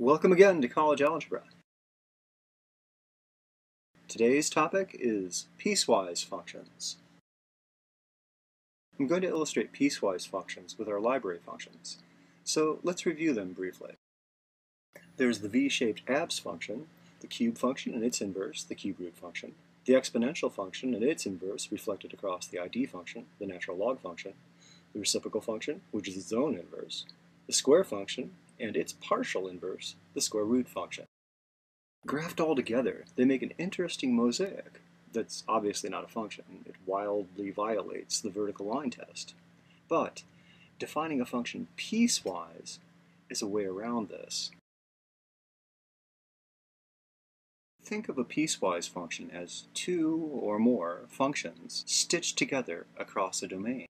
Welcome again to College Algebra. Today's topic is piecewise functions. I'm going to illustrate piecewise functions with our library functions, so let's review them briefly. There's the v-shaped abs function, the cube function and its inverse, the cube root function, the exponential function and its inverse reflected across the ID function, the natural log function, the reciprocal function, which is its own inverse, the square function, and its partial inverse, the square root function. Graphed all together, they make an interesting mosaic that's obviously not a function. It wildly violates the vertical line test. But defining a function piecewise is a way around this. Think of a piecewise function as two or more functions stitched together across a domain.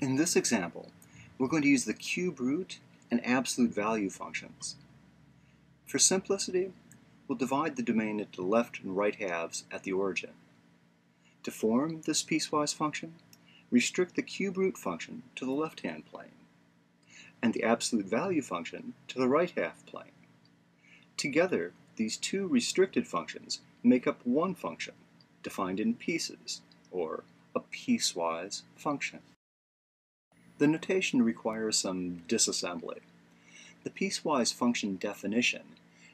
In this example, we're going to use the cube root and absolute value functions. For simplicity, we'll divide the domain into left and right halves at the origin. To form this piecewise function, restrict the cube root function to the left-hand plane, and the absolute value function to the right half plane. Together, these two restricted functions make up one function, defined in pieces, or a piecewise function. The notation requires some disassembly. The piecewise function definition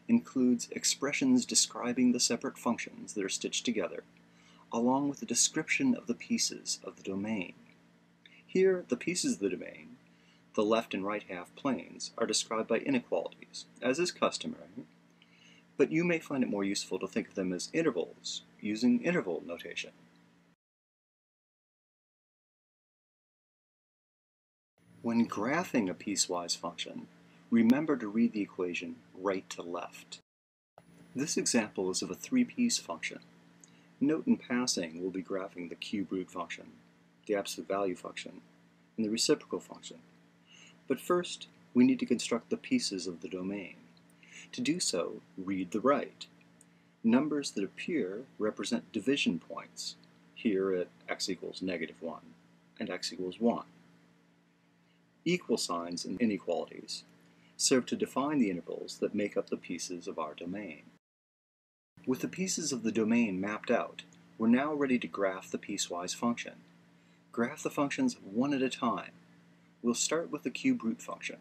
includes expressions describing the separate functions that are stitched together, along with a description of the pieces of the domain. Here, the pieces of the domain, the left and right half planes, are described by inequalities, as is customary, but you may find it more useful to think of them as intervals, using interval notation. When graphing a piecewise function, remember to read the equation right to left. This example is of a three-piece function. Note in passing we'll be graphing the cube root function, the absolute value function, and the reciprocal function. But first, we need to construct the pieces of the domain. To do so, read the right. Numbers that appear represent division points, here at x equals negative 1 and x equals 1 equal signs and inequalities serve to define the intervals that make up the pieces of our domain. With the pieces of the domain mapped out, we're now ready to graph the piecewise function. Graph the functions one at a time. We'll start with the cube root function.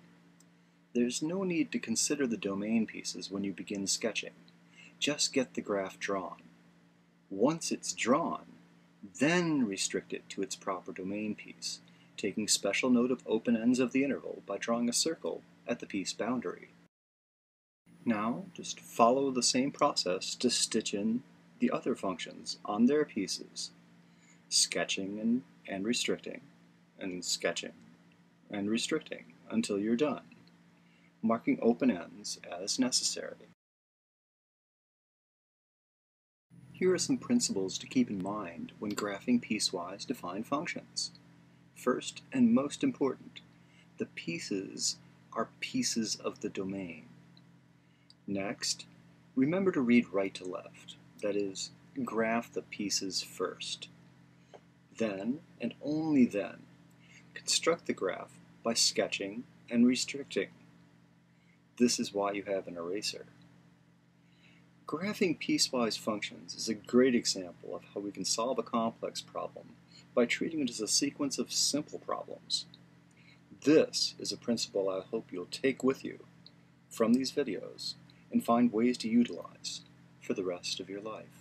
There's no need to consider the domain pieces when you begin sketching. Just get the graph drawn. Once it's drawn, then restrict it to its proper domain piece taking special note of open ends of the interval by drawing a circle at the piece boundary. Now, just follow the same process to stitch in the other functions on their pieces, sketching and, and restricting, and sketching and restricting until you're done, marking open ends as necessary. Here are some principles to keep in mind when graphing piecewise defined functions. First and most important, the pieces are pieces of the domain. Next, remember to read right to left, that is, graph the pieces first. Then, and only then, construct the graph by sketching and restricting. This is why you have an eraser. Graphing piecewise functions is a great example of how we can solve a complex problem by treating it as a sequence of simple problems. This is a principle I hope you'll take with you from these videos and find ways to utilize for the rest of your life.